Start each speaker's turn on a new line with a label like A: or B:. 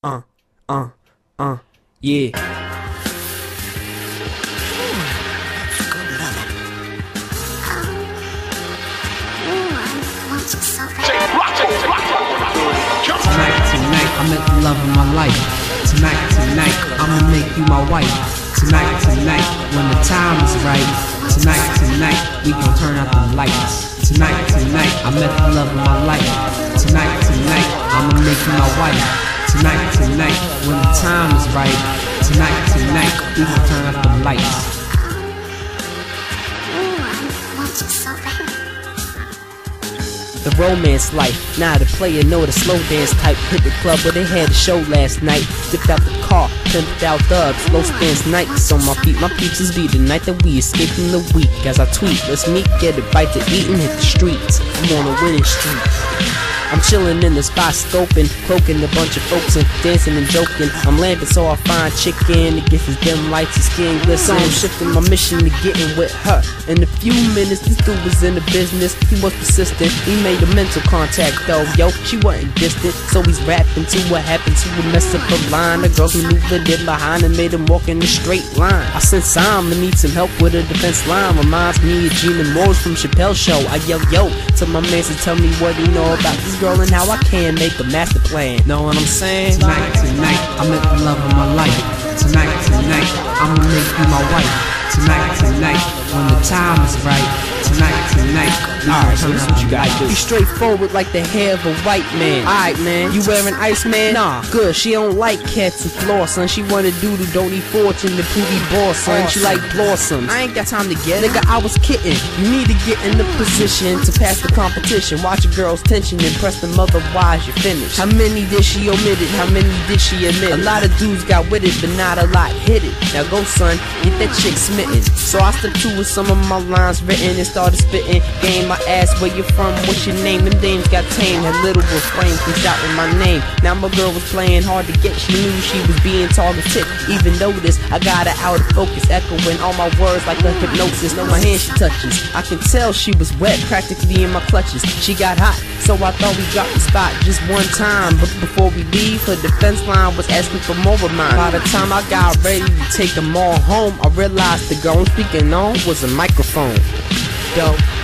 A: Uh, uh, uh, yeah.
B: Tonight, tonight, I met the love of my life. Tonight, tonight, I'ma make you my wife. Tonight, tonight, when the time is right. Tonight, tonight, we gon' turn out the lights. Tonight, tonight, I met the love of my life. Tonight, tonight, I'ma make you my wife. Tonight, tonight, when the time is right. Tonight, tonight, turn out the lights.
A: The romance life. Now the player know the slow dance type. Hit the club where they had a show last night. Dipped out the car, pimped out thugs. Low stance nights on my feet. My peaches beat the night that we escape from the week. As I tweet, let's meet, get a bite to eat and hit the streets. I'm on a winning streak. I'm chillin' in the spot, scoping, cloaking a bunch of folks and dancing and joking. I'm landing, so I find chicken to get his dim lights and skin glisten. I'm shifting my mission to getting with her. In a few minutes, this dude was in the business. He was persistent. He made a mental contact though, yo. She wasn't distant, so he's rapping to what happened to a mess up a line. The girls maneuvered in behind and made him walk in a straight line. I sense I'm gonna need some help with a defense line. Reminds me of Gina Moore's from Chappelle's show. I yell yo to my man to tell me what he know about this girl and how I can make a master plan. Know what I'm saying?
B: Tonight, tonight, I met the love of my life. Tonight, tonight, I'ma make you my wife. Tonight, tonight, when the time is right. Tonight, tonight,
A: Alright, so this
B: turn
A: what you gotta do. Be straightforward like the hair of a white man. Alright, man. You wearing ice, man? Nah, good. She don't like cats and floor, son. She want a dude who don't need fortune to poopy boss, son. She like blossoms. I ain't got time to get it. Nigga, I was kidding. You need to get in the position to pass the competition. Watch a girl's tension and press them otherwise you're finished. How many did she omit it? How many did she admit? A lot of dudes got with it, but not a lot hit it. Now go, son, get that chick smitten. So I stepped to with some of my lines written and started spitting. Game my ass, where you from? What's your name? Them dames got tame, had little refrain from shouting my name. Now my girl was playing hard to get, she knew she was being targeted. Even notice I got her out of focus, echoing all my words like a hypnosis. No, my hand she touches. I can tell she was wet, practically in my clutches. She got hot, so I thought we dropped the spot just one time. But before we leave, her defense line was asking for more of mine. By the time I got ready to take them all home, I realized the girl I'm speaking on was a microphone. Dope.